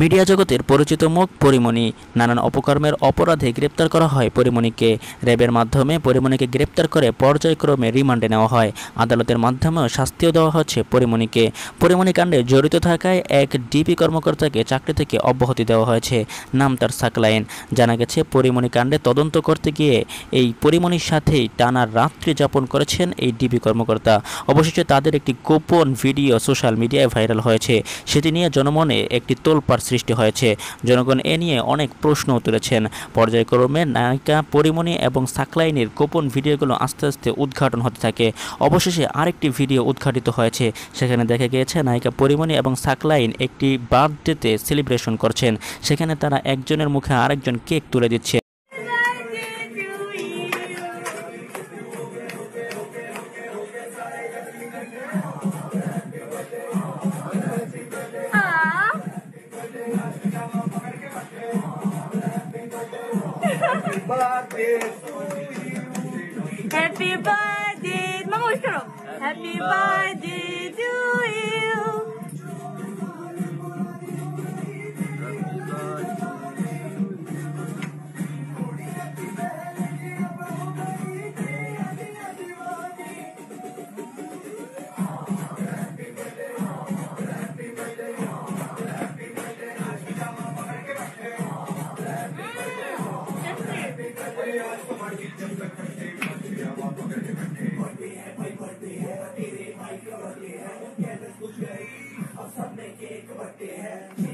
Media জগতের পরিচিত মুখ পরিমণি। নানান অপকর্মের অপরাধে গ্রেপ্তার করা হয় পরিমণিকে। র্যাবের মাধ্যমে পরিমণিকে গ্রেপ্তার করে পর্যায়ক্রমে রিমান্ডে নেওয়া হয়। আদালতের মাধ্যমেও শাস্তিও দেওয়া হচ্ছে পরিমণিকে। পরিমণি কাণ্ডে জড়িত থাকায় এক ডিপি কর্মকর্তাকে চাকরি থেকে অব্যাহতি দেওয়া হয়েছে। নাম তার সাকলাইন। জানা গেছে, পরিমণি কাণ্ডে তদন্ত করতে গিয়ে এই পরিমণির সাথেই টানা রাত্রি যাপন করেছেন এই ডিবি কর্মকর্তা। অবশেষে তাদের একটি গোপন ভিডিও সোশ্যাল মিডিয়ায় ভাইরাল হয়েছে। সেটি নিয়ে জনমনে একটি তোলপাড় সৃষ্টি হয়েছে। জনগণ এ নিয়ে অনেক প্রশ্নও তুলেছেন। পর্যায়ক্রমে নায়িকা পরিমণি এবং সাকলাইনের গোপন ভিডিওগুলো আস্তে আস্তে উদ্ঘাটন হতে থাকে। অবশেষে আরেকটি ভিডিও উদ্ঘাটিত হয়েছে। সেখানে দেখা গিয়েছে, নায়িকা পরিমণি এবং সাকলাইন একটি বার্থডেতে সেলিব্রেশন করছেন। সেখানে তারা একজনের মুখে আরেকজন কেক তুলে দিচ্ছে। Happy birthday! Mama wish. Happy birthday to you. अब सब में केक बटे है।